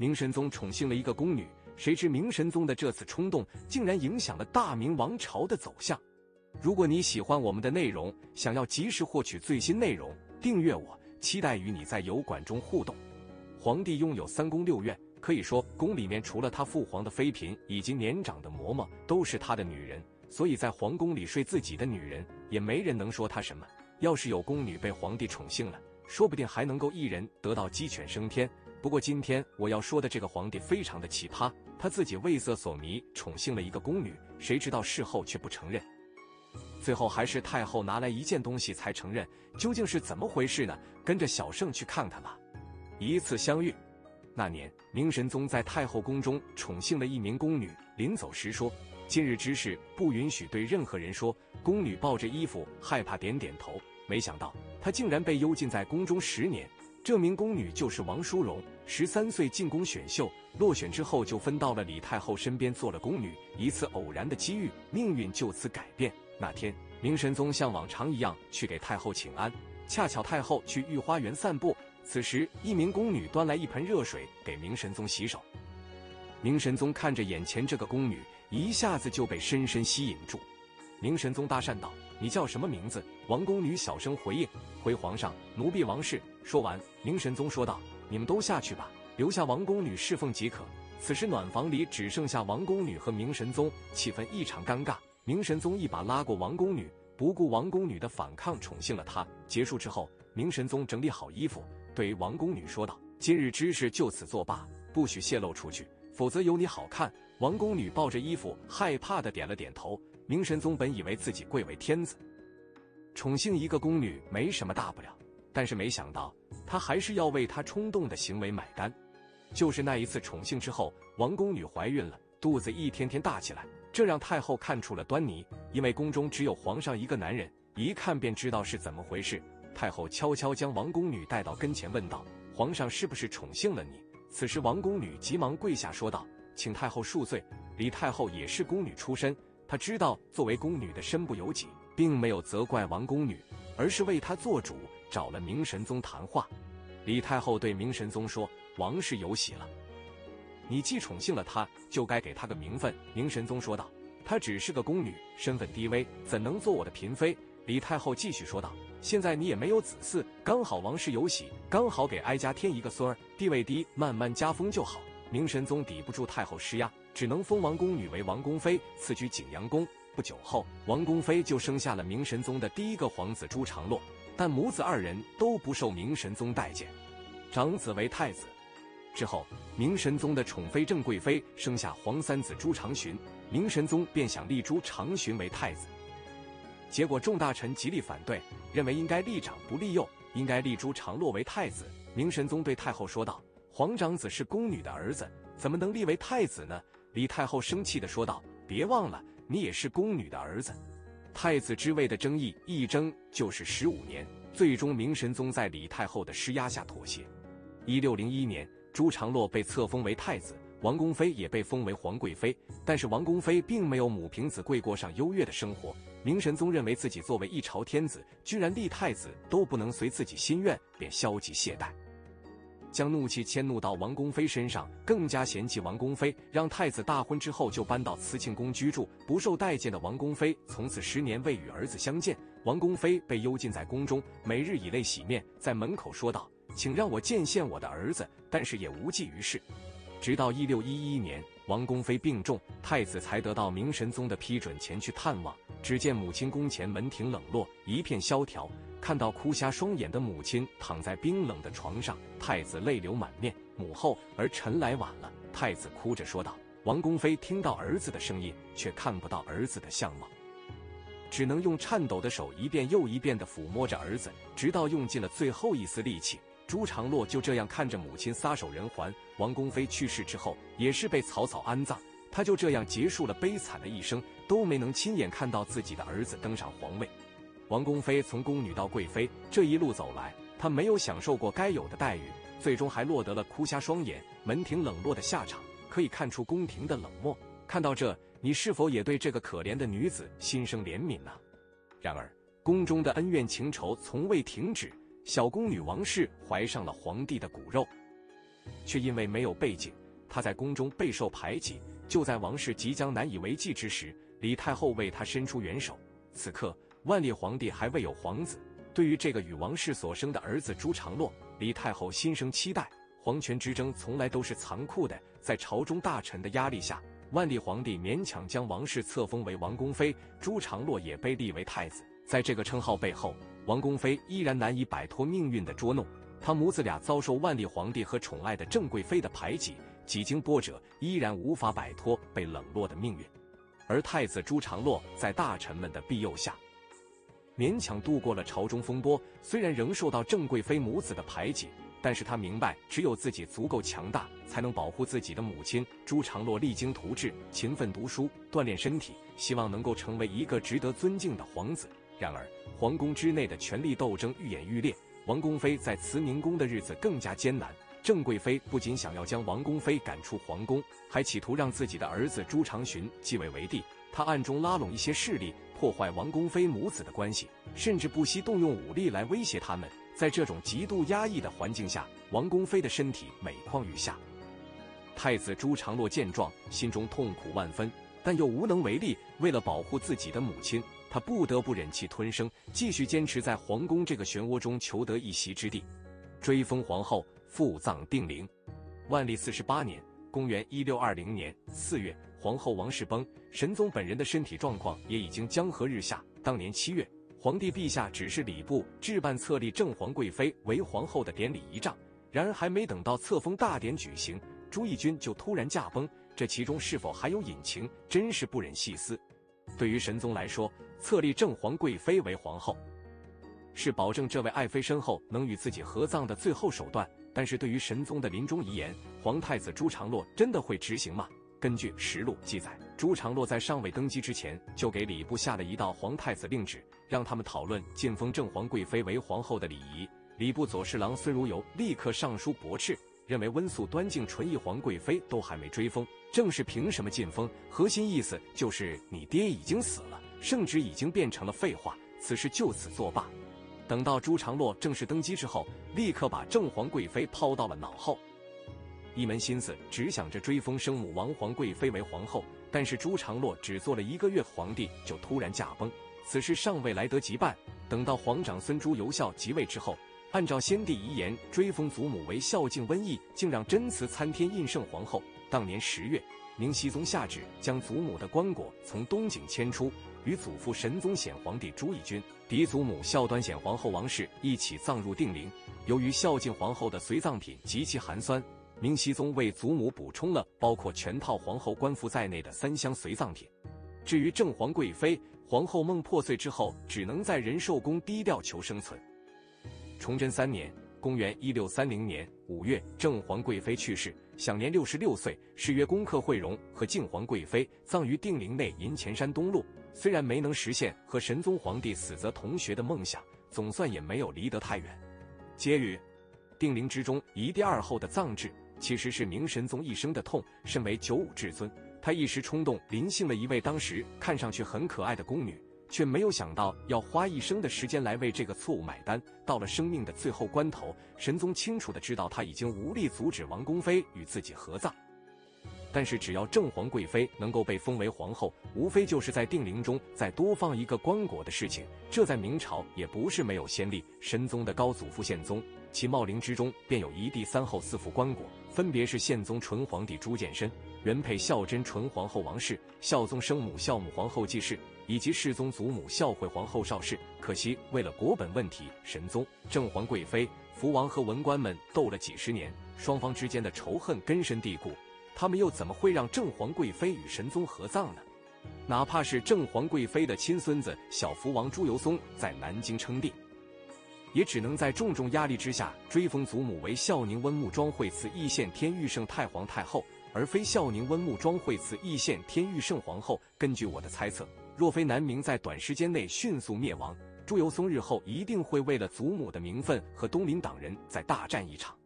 明神宗宠幸了一个宫女，谁知明神宗的这次冲动竟然影响了大明王朝的走向。如果你喜欢我们的内容，想要及时获取最新内容，订阅我，期待与你在油管中互动。皇帝拥有三宫六院，可以说宫里面除了他父皇的妃嫔以及年长的嬷嬷，都是他的女人。所以在皇宫里睡自己的女人，也没人能说他什么。要是有宫女被皇帝宠幸了，说不定还能够一人得道鸡犬升天。不过今天我要说的这个皇帝非常的奇葩，他自己为色所迷，宠幸了一个宫女，谁知道事后却不承认，最后还是太后拿来一件东西才承认，究竟是怎么回事呢？跟着小圣去看看吧。一次相遇，那年明神宗在太后宫中宠幸了一名宫女，临走时说：“今日之事不允许对任何人说。”宫女抱着衣服，害怕点点头。没想到她竟然被幽禁在宫中十年。这名宫女就是王淑荣，十三岁进宫选秀，落选之后就分到了李太后身边做了宫女。一次偶然的机遇，命运就此改变。那天，明神宗像往常一样去给太后请安，恰巧太后去御花园散步，此时一名宫女端来一盆热水给明神宗洗手。明神宗看着眼前这个宫女，一下子就被深深吸引住。明神宗搭讪道。你叫什么名字？王宫女小声回应：“回皇上，奴婢王氏。”说完，明神宗说道：“你们都下去吧，留下王宫女侍奉即可。”此时暖房里只剩下王宫女和明神宗，气氛异常尴尬。明神宗一把拉过王宫女，不顾王宫女的反抗，宠幸了她。结束之后，明神宗整理好衣服，对王宫女说道：“今日之事就此作罢，不许泄露出去，否则有你好看。”王宫女抱着衣服，害怕的点了点头。明神宗本以为自己贵为天子，宠幸一个宫女没什么大不了，但是没想到他还是要为他冲动的行为买单。就是那一次宠幸之后，王宫女怀孕了，肚子一天天大起来，这让太后看出了端倪。因为宫中只有皇上一个男人，一看便知道是怎么回事。太后悄悄将王宫女带到跟前，问道：“皇上是不是宠幸了你？”此时王宫女急忙跪下说道：“请太后恕罪。”李太后也是宫女出身。他知道作为宫女的身不由己，并没有责怪王宫女，而是为她做主，找了明神宗谈话。李太后对明神宗说：“王氏有喜了，你既宠幸了她，就该给她个名分。”明神宗说道：“她只是个宫女，身份低微，怎能做我的嫔妃？”李太后继续说道：“现在你也没有子嗣，刚好王氏有喜，刚好给哀家添一个孙儿，地位低，慢慢加封就好。”明神宗抵不住太后施压。只能封王宫女为王宫妃，赐居景阳宫。不久后，王宫妃就生下了明神宗的第一个皇子朱常洛。但母子二人都不受明神宗待见，长子为太子。之后，明神宗的宠妃郑贵妃生下皇三子朱常洵，明神宗便想立朱常洵为太子。结果众大臣极力反对，认为应该立长不立幼，应该立朱常洛为太子。明神宗对太后说道：“皇长子是宫女的儿子，怎么能立为太子呢？”李太后生气地说道：“别忘了，你也是宫女的儿子。太子之位的争议一争就是十五年，最终明神宗在李太后的施压下妥协。一六零一年，朱常洛被册封为太子，王宫妃也被封为皇贵妃。但是王宫妃并没有母凭子贵过上优越的生活。明神宗认为自己作为一朝天子，居然立太子都不能随自己心愿，便消极懈怠。”将怒气迁怒到王宫妃身上，更加嫌弃王宫妃，让太子大婚之后就搬到慈庆宫居住。不受待见的王宫妃从此十年未与儿子相见。王宫妃被幽禁在宫中，每日以泪洗面，在门口说道：“请让我见见我的儿子。”但是也无济于事。直到一六一一年，王宫妃病重，太子才得到明神宗的批准前去探望。只见母亲宫前门庭冷落，一片萧条。看到哭瞎双眼的母亲躺在冰冷的床上，太子泪流满面。母后，儿臣来晚了。太子哭着说道。王宫妃听到儿子的声音，却看不到儿子的相貌，只能用颤抖的手一遍又一遍地抚摸着儿子，直到用尽了最后一丝力气。朱常洛就这样看着母亲撒手人寰。王宫妃去世之后，也是被草草安葬。他就这样结束了悲惨的一生，都没能亲眼看到自己的儿子登上皇位。王宫妃从宫女到贵妃，这一路走来，她没有享受过该有的待遇，最终还落得了哭瞎双眼、门庭冷落的下场。可以看出宫廷的冷漠。看到这，你是否也对这个可怜的女子心生怜悯呢？然而，宫中的恩怨情仇从未停止。小宫女王氏怀上了皇帝的骨肉。却因为没有背景，她在宫中备受排挤。就在王室即将难以为继之时，李太后为她伸出援手。此刻，万历皇帝还未有皇子。对于这个与王室所生的儿子朱常洛，李太后心生期待。皇权之争从来都是残酷的，在朝中大臣的压力下，万历皇帝勉强将王氏册封为王宫妃，朱常洛也被立为太子。在这个称号背后，王宫妃依然难以摆脱命运的捉弄，他母子俩遭受万历皇帝和宠爱的郑贵妃的排挤，几经波折，依然无法摆脱被冷落的命运。而太子朱常洛在大臣们的庇佑下，勉强度过了朝中风波，虽然仍受到郑贵妃母子的排挤。但是他明白，只有自己足够强大，才能保护自己的母亲。朱常洛励精图治，勤奋读书，锻炼身体，希望能够成为一个值得尊敬的皇子。然而，皇宫之内的权力斗争愈演愈烈，王宫妃在慈宁宫的日子更加艰难。郑贵妃不仅想要将王宫妃赶出皇宫，还企图让自己的儿子朱常洵继位为帝。他暗中拉拢一些势力，破坏王宫妃母子的关系，甚至不惜动用武力来威胁他们。在这种极度压抑的环境下，王宫妃的身体每况愈下。太子朱常洛见状，心中痛苦万分，但又无能为力。为了保护自己的母亲，他不得不忍气吞声，继续坚持在皇宫这个漩涡中求得一席之地。追封皇后，复葬定陵。万历四十八年（公元一六二零年）四月，皇后王氏崩，神宗本人的身体状况也已经江河日下。当年七月。皇帝陛下指示礼部置办册立正皇贵妃为皇后的典礼仪仗，然而还没等到册封大典举行，朱翊钧就突然驾崩，这其中是否还有隐情，真是不忍细思。对于神宗来说，册立正皇贵妃为皇后，是保证这位爱妃身后能与自己合葬的最后手段。但是对于神宗的临终遗言，皇太子朱常洛真的会执行吗？根据实录记载，朱常洛在尚未登基之前，就给礼部下了一道皇太子令旨，让他们讨论晋封正皇贵妃为皇后的礼仪。礼部左侍郎孙如游立刻上书驳斥，认为温素端敬纯义皇贵妃都还没追封，正是凭什么晋封？核心意思就是你爹已经死了，圣旨已经变成了废话，此事就此作罢。等到朱常洛正式登基之后，立刻把正皇贵妃抛到了脑后。一门心思只想着追封生母王皇贵妃为皇后，但是朱常洛只做了一个月皇帝就突然驾崩，此事尚未来得及办。等到皇长孙朱由校即位之后，按照先帝遗言追封祖母为孝敬温义，竟让真慈参天印圣皇后。当年十月，明熹宗下旨将祖母的棺椁从东景迁出，与祖父神宗显皇帝朱翊钧、嫡祖母孝端显皇后王氏一起葬入定陵。由于孝敬皇后的随葬品极其寒酸。明熹宗为祖母补充了包括全套皇后官服在内的三箱随葬品。至于正皇贵妃，皇后梦破碎之后，只能在仁寿宫低调求生存。崇祯三年（公元一六三零年）五月，正皇贵妃去世，享年六十六岁。谥曰恭克惠荣和敬皇贵妃葬于定陵内银钱山东路。虽然没能实现和神宗皇帝死则同学的梦想，总算也没有离得太远。接于定陵之中一第二后的葬制。其实是明神宗一生的痛。身为九五至尊，他一时冲动临幸了一位当时看上去很可爱的宫女，却没有想到要花一生的时间来为这个错误买单。到了生命的最后关头，神宗清楚的知道他已经无力阻止王宫妃与自己合葬。但是只要正皇贵妃能够被封为皇后，无非就是在定陵中再多放一个棺椁的事情。这在明朝也不是没有先例。神宗的高祖父宪宗，其茂陵之中便有一帝三后四副棺椁。分别是宪宗纯皇帝朱见深、原配孝贞纯皇后王氏、孝宗生母孝穆皇后纪氏，以及世宗祖母孝惠皇后邵氏。可惜为了国本问题，神宗、正皇贵妃、福王和文官们斗了几十年，双方之间的仇恨根深蒂固。他们又怎么会让正皇贵妃与神宗合葬呢？哪怕是正皇贵妃的亲孙子小福王朱由崧在南京称帝。也只能在重重压力之下追封祖母为孝宁温穆庄惠慈义献天玉圣太皇太后，而非孝宁温穆庄惠慈义献天玉圣皇后。根据我的猜测，若非南明在短时间内迅速灭亡，朱由崧日后一定会为了祖母的名分和东林党人再大战一场。